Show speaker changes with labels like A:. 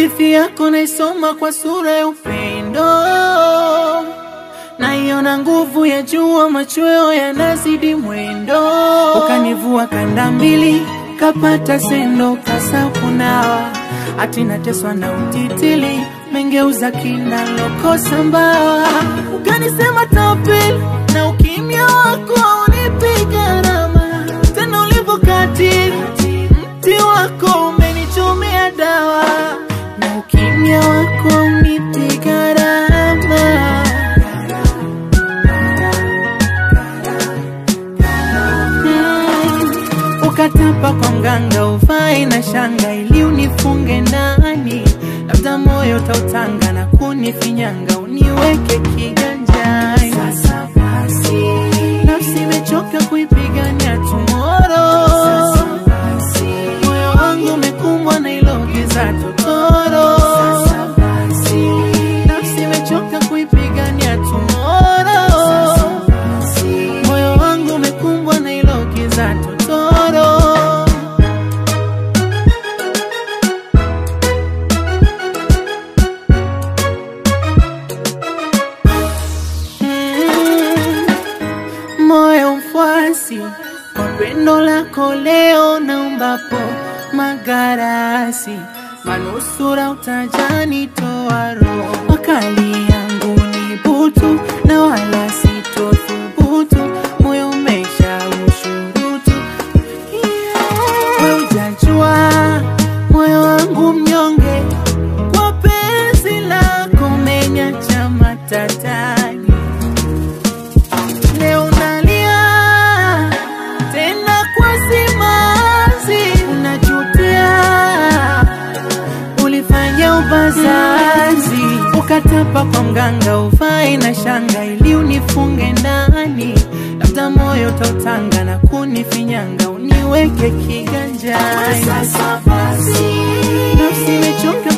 A: Hali yako naisoma kwa sura ya upendo, naiona nguvu ya jua, machweo yanazidi mwendo. Ukanivua kanda mbili, kapata sendo, kasa kunawa, ati nateswa na utitili, mengeuza kina lokosa mbawa. Ukanisema tapeli, ukatapa kwa mganga uvai na shanga ili unifunge ndani, labda moyo utautanga na kunifinyanga uniweke kiganjani. Sasa basi, nafsi imechoka kuipigania mfuasi kwa pendo lako leo naumbapo magarasi. Manusura utajani toa roho. Wakali yangu ni butu na wala ukatapa kwa mganga uvai na shanga ili unifunge ndani, labda moyo tautanga na kunifinyanga uniweke kiganjani. Sasa basi, nafsi imechoka